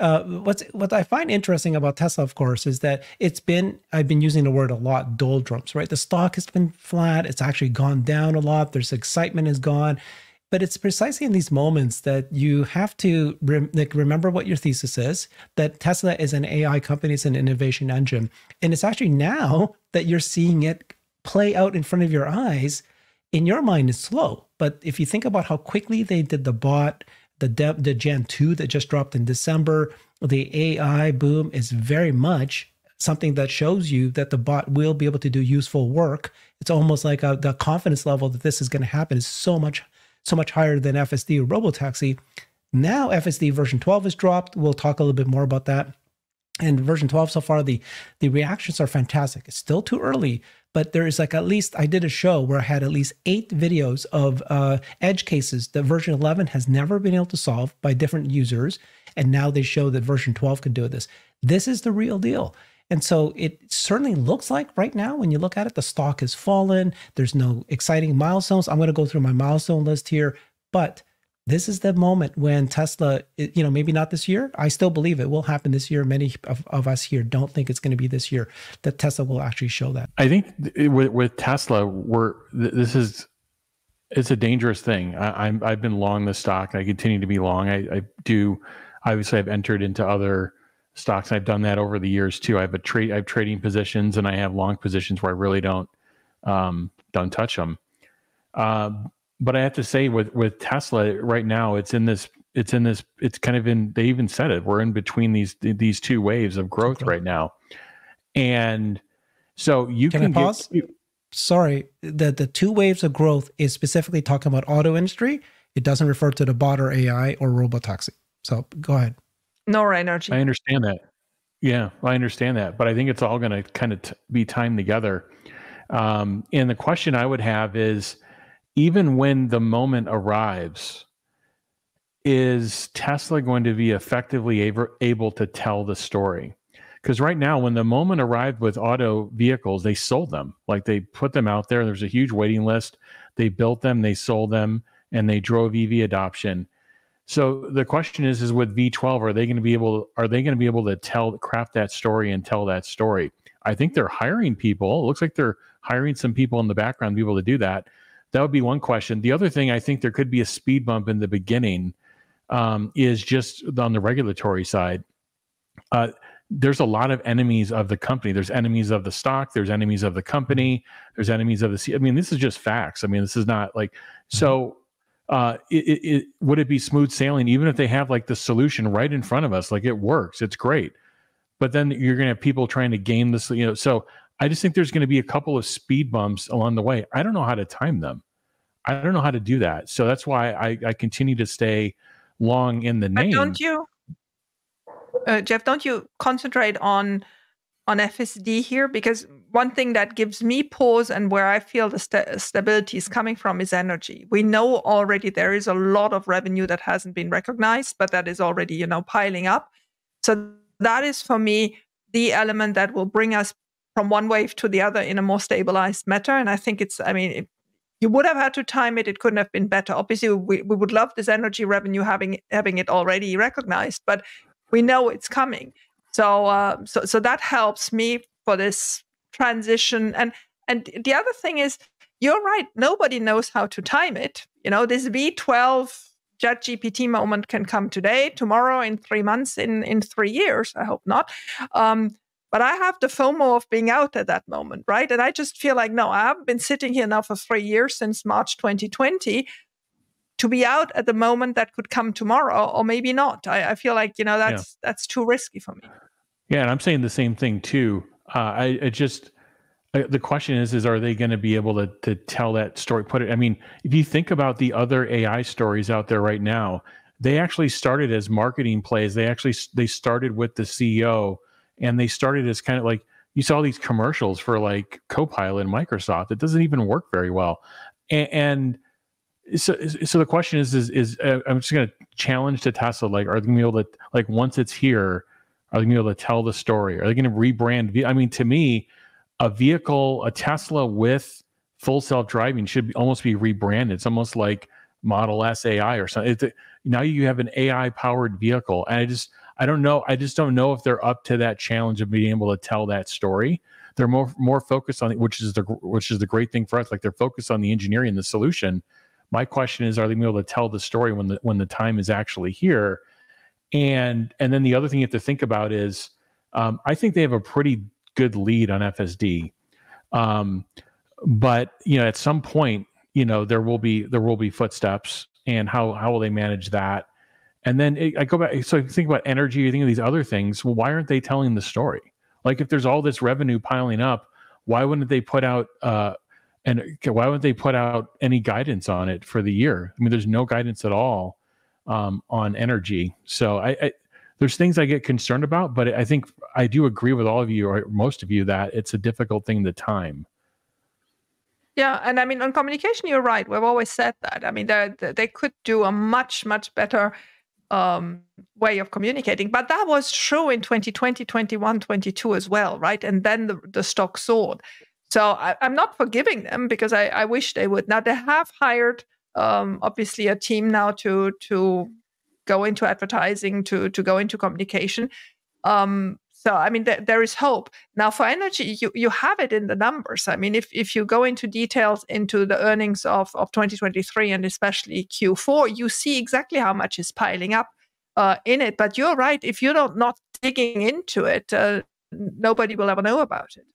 uh, what's what I find interesting about Tesla, of course, is that it's been I've been using the word a lot doldrums, right? The stock has been flat. It's actually gone down a lot. There's excitement is gone. But it's precisely in these moments that you have to rem- like remember what your thesis is that Tesla is an AI company, it's an innovation engine. And it's actually now that you're seeing it play out in front of your eyes, in your mind, it's slow. But if you think about how quickly they did the bot, the, the Gen 2 that just dropped in December, the AI boom is very much something that shows you that the bot will be able to do useful work. It's almost like a, the confidence level that this is going to happen is so much so much higher than FSD or Robotaxi. Now FSD version 12 is dropped. We'll talk a little bit more about that. And version 12 so far, the the reactions are fantastic. It's still too early, but there is like at least I did a show where I had at least eight videos of uh, edge cases that version 11 has never been able to solve by different users, and now they show that version 12 can do this. This is the real deal. And so it certainly looks like right now, when you look at it, the stock has fallen. There's no exciting milestones. I'm going to go through my milestone list here, but this is the moment when Tesla, you know, maybe not this year. I still believe it will happen this year. Many of, of us here don't think it's going to be this year that Tesla will actually show that. I think with, with Tesla, we're this is it's a dangerous thing. I, am I've been long the stock. I continue to be long. I, I do obviously I've entered into other stocks. I've done that over the years too. I have a trade, I have trading positions, and I have long positions where I really don't um, don't touch them. Uh, but I have to say, with with Tesla right now, it's in this, it's in this, it's kind of in. They even said it. We're in between these these two waves of growth right now, and so you can, can pause. Get, Sorry, the the two waves of growth is specifically talking about auto industry. It doesn't refer to the bot or AI or robotaxi. So go ahead. Nor energy. I understand that. Yeah, I understand that, but I think it's all going to kind of t- be timed together. Um, and the question I would have is, even when the moment arrives, is Tesla going to be effectively able, to tell the story? Because right now, when the moment arrived with auto vehicles, they sold them. Like they put them out there. There's a huge waiting list. They built them, they sold them, and they drove EV adoption. So the question is, is with V12, are they going to be able, are they going to be able to tell, craft that story and tell that story? I think they're hiring people. It looks like they're hiring some people in the background to be able to do that. That would be one question. The other thing, I think there could be a speed bump in the beginning, um, is just on the regulatory side. Uh, there's a lot of enemies of the company. There's enemies of the stock. There's enemies of the company. There's enemies of the. I mean, this is just facts. I mean, this is not like so uh, it, it, it, would it be smooth sailing even if they have like the solution right in front of us like it works it's great but then you're going to have people trying to game this you know so i just think there's going to be a couple of speed bumps along the way. I don't know how to time them. I don't know how to do that. So that's why i, I continue to stay long in the name but don't you uh, jeff don't you concentrate on on FSD here? Because one thing that gives me pause and where I feel the st- stability is coming from is energy. We know already there is a lot of revenue that hasn't been recognized, but that is already you know piling up. So that is for me the element that will bring us from one wave to the other in a more stabilized manner. And I think it's I mean. It, you would have had to time it. It couldn't have been better. Obviously, we, we would love this energy revenue having having it already recognized, but we know it's coming. So, uh, so, so that helps me for this transition. And and the other thing is, you're right. Nobody knows how to time it. You know, this V12 Chat GPT moment can come today, tomorrow, in three months, in in three years. I hope not. Um, but I have the FOMO of being out at that moment, right? And I just feel like, no, I haven't been sitting here now for three years since March 2020 to be out at the moment that could come tomorrow or maybe not. I, I feel like, you know, that's yeah. that's too risky for me. Yeah, and I'm saying the same thing too. Uh, I, I just uh, the question is is are they going to be able to to tell that story? Put it. I mean, if you think about the other AI stories out there right now, they actually started as marketing plays. They actually they started with the CEO, and they started as kind of like you saw these commercials for like Copilot and Microsoft. It doesn't even work very well, and, and so so the question is is is uh, I'm just going to challenge to Tesla like are they going to be able to like once it's here are they going to be able to tell the story? Are they going to rebrand? I mean, to me, a vehicle, a Tesla with full self driving should almost be rebranded. It's almost like Model S AI or something. Now you have an AI powered vehicle, and I just I don't know. I just don't know if they're up to that challenge of being able to tell that story. They're more more focused on which is the which is the great thing for us. Like they're focused on the engineering, the solution. My question is, are they able to tell the story when the when the time is actually here? And and then the other thing you have to think about is, um, I think they have a pretty good lead on FSD. Um, but you know, at some point, you know, there will be there will be footsteps, and how how will they manage that? And then it, I go back. So think about energy. You think of these other things. Well, why aren't they telling the story? Like if there's all this revenue piling up, why wouldn't they put out uh, and why wouldn't they put out any guidance on it for the year? I mean, there's no guidance at all um, on energy. So I, I, there's things I get concerned about, but I think I do agree with all of you or most of you that it's a difficult thing to time. Yeah, and I mean on communication, you're right. We've always said that. I mean, they they could do a much much better um, way of communicating. But that was true in 2020, 21, 22 as well, right? And then the, the stock soared. So I, am not forgiving them because I, I, wish they would. Now they have hired um, obviously a team now to to go into advertising, to to go into communication. Um, so I mean, th- there is hope now for energy. You you have it in the numbers. I mean, if if you go into details into the earnings of of 2023 and especially Q4, you see exactly how much is piling up uh, in it. But you're right. If you're not not digging into it, uh, nobody will ever know about it.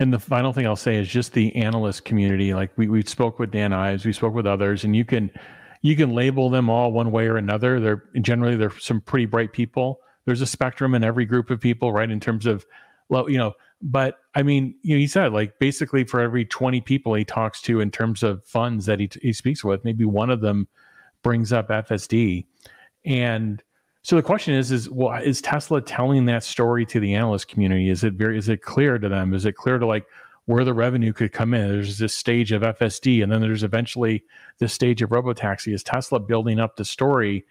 And the final thing I'll say is just the analyst community. Like we we spoke with Dan Ives, we spoke with others, and you can you can label them all one way or another. They're generally they're some pretty bright people there's a spectrum in every group of people, right? In terms of, you know, but I mean, you know, he said like basically for every 20 people he talks to in terms of funds that he, he speaks with, maybe one of them brings up FSD. And so the question is, is well, is Tesla telling that story to the analyst community? Is it very, is it clear to them? Is it clear to like where the revenue could come in? There's this stage of FSD, and then there's eventually this stage of robotaxi. Is Tesla building up the story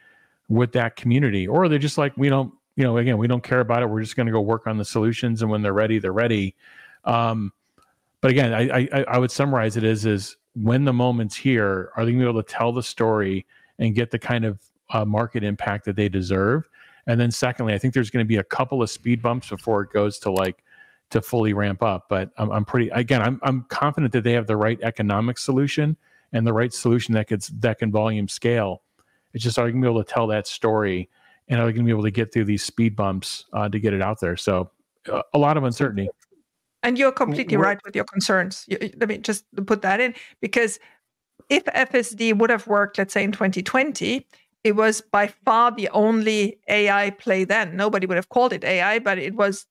with that community, or are they just like we don't you know, again, we don't care about it. We're just going to go work on the solutions, and when they're ready, they're ready. Um, but again, I, I, I would summarize it as is when the moment's here, are they going to be able to tell the story and get the kind of uh, market impact that they deserve? And then secondly, I think there's going to be a couple of speed bumps before it goes to like to fully ramp up. But I'm, I'm pretty again, I'm I'm confident that they have the right economic solution and the right solution that could that can volume scale. It's just are you going to be able to tell that story and are they going to be able to get through these speed bumps uh, to get it out there? So uh, a lot of uncertainty. And you're completely right with your concerns. You, let me just put that in because if FSD would have worked, let's say in 2020, it was by far the only AI play then. Nobody would have called it AI, but it was,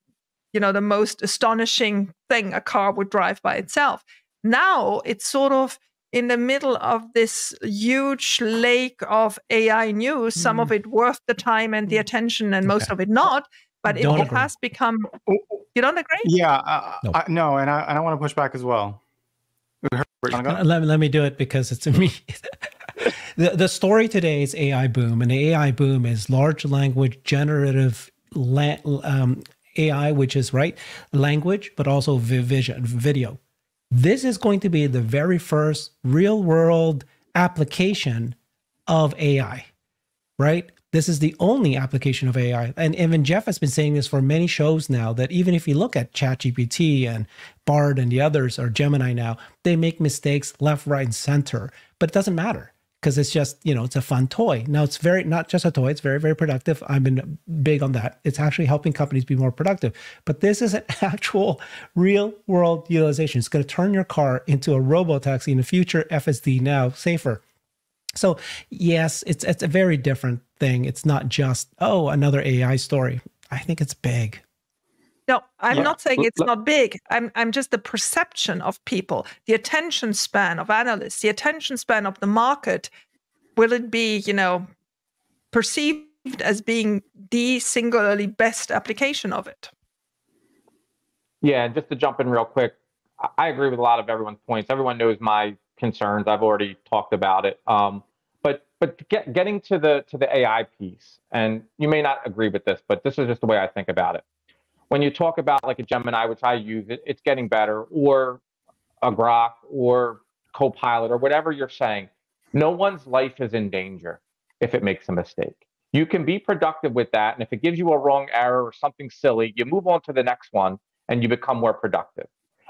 you know, the most astonishing thing a car would drive by itself. Now it's sort of in the middle of this huge lake of AI news, some of mm. it worth the time and the mm. attention, and okay. most of it not. But it, it, has become. You don't agree? Yeah, uh, no. I, no, and I, and I want to push back as well. Let, let me do it because it's me. the, the story today is AI boom, and the AI boom is large language generative la- um, AI, which is right language, but also vision, video. This is going to be the very first real world application of AI, right? This is the only application of AI. And even Jeff has been saying this for many shows now that even if you look at ChatGPT and Bard and the others or Gemini now, they make mistakes left, right, and center. But it doesn't matter because it's just you know it's a fun toy. Now it's very not just a toy it's very very productive. I've been big on that. It's actually helping companies be more productive. But this is an actual real world utilization. It's going to turn your car into a robo taxi in the future fsd now safer. So yes it's it's a very different thing. It's not just oh another ai story. I think it's big no, I'm yeah. not saying it's not big. I'm I'm just the perception of people, the attention span of analysts, the attention span of the market. Will it be, you know, perceived as being the singularly best application of it? Yeah, and just to jump in real quick, I agree with a lot of everyone's points. Everyone knows my concerns. I've already talked about it. Um, but but get, getting to the to the AI piece, and you may not agree with this, but this is just the way I think about it when you talk about like a Gemini, which I use, it, it's getting better, or a Grok or Copilot or whatever you're saying, no one's life is in danger if it makes a mistake. You can be productive with that. And if it gives you a wrong error or something silly, you move on to the next one and you become more productive.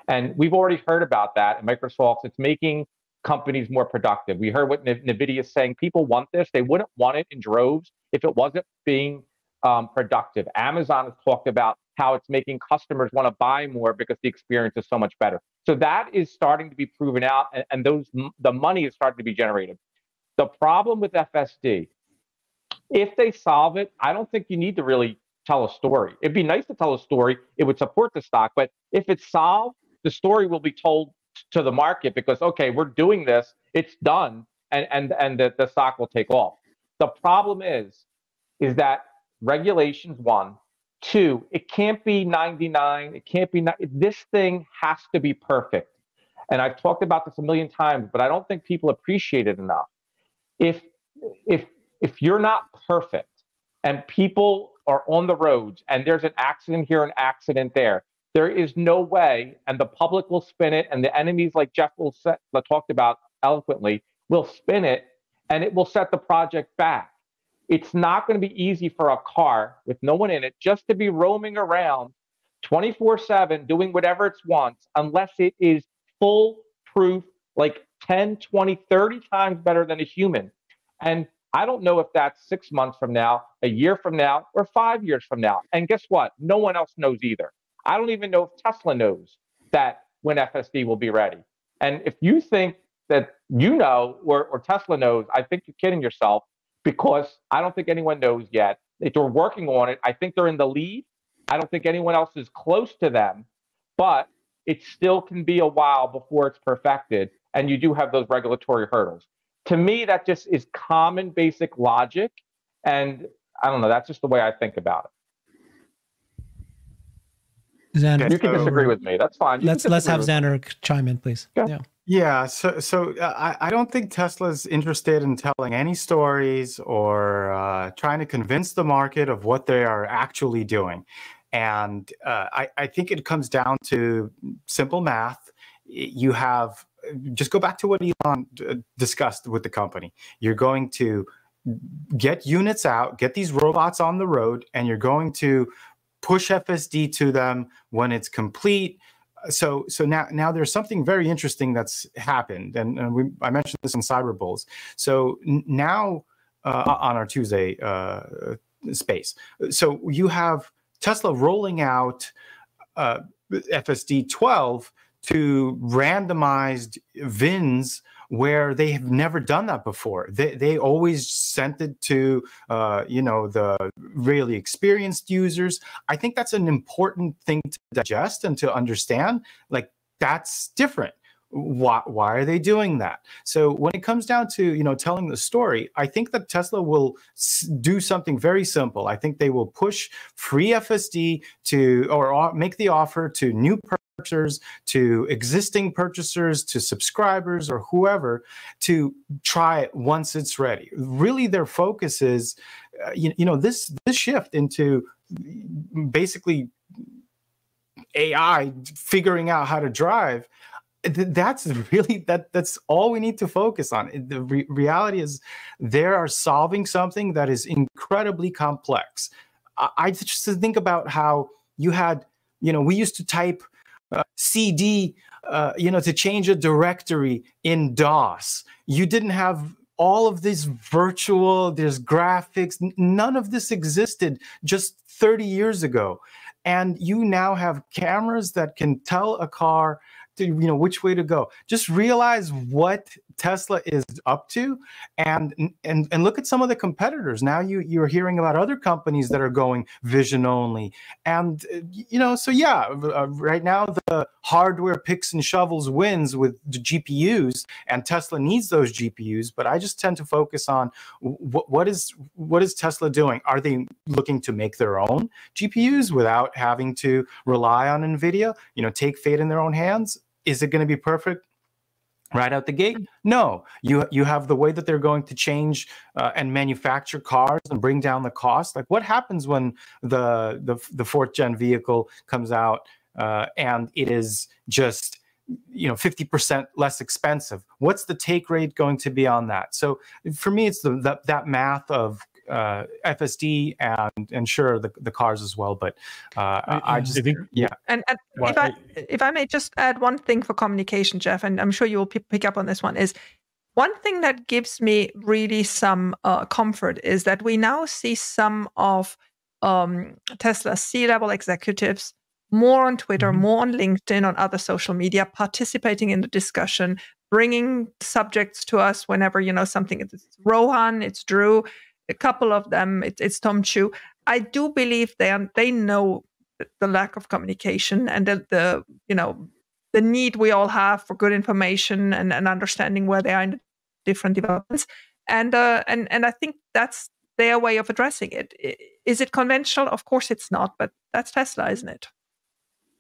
And we've already heard about that at Microsoft. It's making companies more productive. We heard what NVIDIA is saying. People want this. They wouldn't want it in droves if it wasn't being um, productive. Amazon has talked about how it's making customers want to buy more because the experience is so much better. So that is starting to be proven out, and, and those the money is starting to be generated. The problem with FSD, if they solve it, I don't think you need to really tell a story. It'd be nice to tell a story. It would support the stock, but if it's solved, the story will be told to the market because okay, we're doing this, it's done, and and and the, the stock will take off. The problem is, is that regulations one, two, it can't be 99, it can't be this thing has to be perfect. And I've talked about this a million times, but I don't think people appreciate it enough. If if if you're not perfect and people are on the roads and there's an accident here, an accident there, there is no way, and the public will spin it, and the enemies like Jeff will set, talked about eloquently will spin it, and it will set the project back. It's not going to be easy for a car with no one in it just to be roaming around 24 7 doing whatever it wants unless it is full proof, like 10, 20, 30 times better than a human. And I don't know if that's six months from now, a year from now, or five years from now. And guess what? No one else knows either. I don't even know if Tesla knows that when FSD will be ready. And if you think that you know or, or Tesla knows, I think you're kidding yourself because I don't think anyone knows yet. If they're working on it, I think they're in the lead. I don't think anyone else is close to them, but it still can be a while before it's perfected. And you do have those regulatory hurdles. To me, that just is common basic logic. And I don't know, that's just the way I think about it. Xander, you can disagree with me. That's fine. You let's let's have Xander chime in, please. Yeah. yeah. Yeah, so so I, I don't think Tesla's interested in telling any stories or uh, trying to convince the market of what they are actually doing. And uh, I, I think it comes down to simple math. You have just go back to what Elon uh, discussed with the company. You're going to get units out, get these robots on the road, and you're going to push FSD to them when it's complete. So, so now, now there's something very interesting that's happened, and, and we, I mentioned this on Cyber Bulls. So now uh, on our Tuesday uh, space, so you have Tesla rolling out uh, FSD 12 to randomized VINs where they have never done that before. They, they always sent it to, uh, you know, the really experienced users. I think that's an important thing to digest and to understand. Like that's different why, why are they doing that so when it comes down to you know telling the story i think that tesla will do something very simple i think they will push free fsd to or make the offer to new purchasers to existing purchasers to subscribers or whoever to try it once it's ready. Really their focus is uh, you, you know this this shift into basically ai figuring out how to drive that's really that that's all we need to focus on. The re reality is they are solving something that is incredibly complex. I, I, just think about how you had you know we used to type cd uh, you know to change a directory in dos. You didn't have all of this virtual there's graphics none of this existed just 30 years ago. And you now have cameras that can tell a car to you know which way to go. Just realize what tesla is up to and and and look at some of the competitors. Now you you're hearing about other companies that are going vision only. And uh, you know so yeah uh, right now the hardware picks and shovels wins with the gpus and tesla needs those gpus but i just tend to focus on what, what is what is tesla doing? Are they looking to make their own gpus without having to rely on nvidia? You know take fate in their own hands? Is it going to be perfect? Right out the gate? No. You you have the way that they're going to change uh, and manufacture cars and bring down the cost? Like what happens when the the, the fourth gen vehicle comes out uh, and it is just you know 50% less expensive? What's the take rate going to be on that? So for me it's the that, that math of uh, FSD and and sure the, the cars as well. But uh, I, I just think yeah. And, and Well, if I, I- if I may just add one thing for communication, Jeff, and I'm sure you will p- pick up on this one is one thing that gives me really some uh, comfort is that we now see some of um, Tesla's C-level executives more on Twitter, Mhm. more on LinkedIn, on other social media, participating in the discussion, bringing subjects to us whenever you know something. It's Rohan, it's Drew, a couple of them. It's, it's Tom Zhu. I do believe they they know the lack of communication and the, the you know the need we all have for good information and, and understanding where they are in different developments and uh, and and I think that's their way of addressing it. Is it conventional? Of course it's not, but that's Tesla, isn't it?